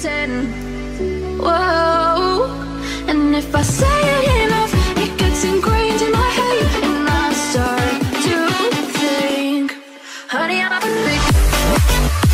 pretend. Whoa, and if I say it enough, it gets ingrained in my head, and I start to think, honey, I'm a big